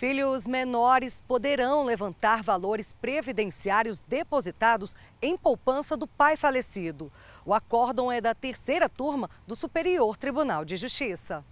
Filhos menores poderão levantar valores previdenciários depositados em poupança do pai falecido. O acórdão é da terceira turma do Superior Tribunal de Justiça.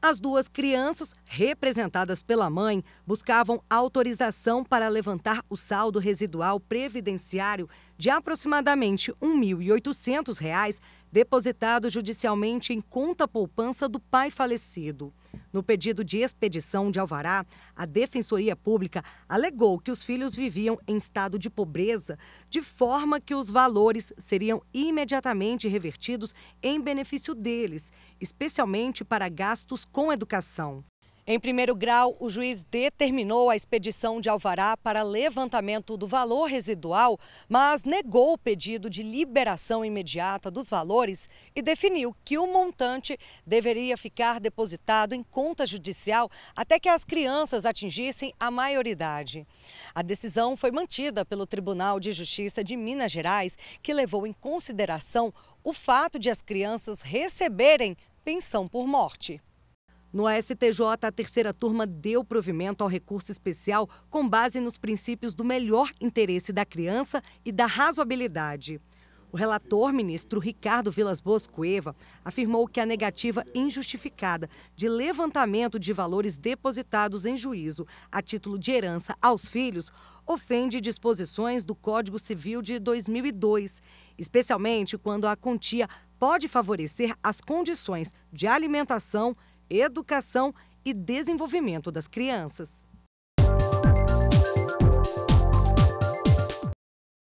As duas crianças, representadas pela mãe, buscavam autorização para levantar o saldo residual previdenciário de aproximadamente R$ 1.800 depositado judicialmente em conta poupança do pai falecido. No pedido de expedição de alvará, a Defensoria Pública alegou que os filhos viviam em estado de pobreza, de forma que os valores seriam imediatamente revertidos em benefício deles, especialmente para gastos com educação. Em primeiro grau, o juiz determinou a expedição de alvará para levantamento do valor residual, mas negou o pedido de liberação imediata dos valores e definiu que o montante deveria ficar depositado em conta judicial até que as crianças atingissem a maioridade. A decisão foi mantida pelo Tribunal de Justiça de Minas Gerais, que levou em consideração o fato de as crianças receberem pensão por morte. No STJ, a terceira turma deu provimento ao recurso especial com base nos princípios do melhor interesse da criança e da razoabilidade. O relator, ministro Ricardo Vilas Boas Cueva, afirmou que a negativa injustificada de levantamento de valores depositados em juízo a título de herança aos filhos ofende disposições do Código Civil de 2002, especialmente quando a quantia pode favorecer as condições de alimentação educação e desenvolvimento das crianças.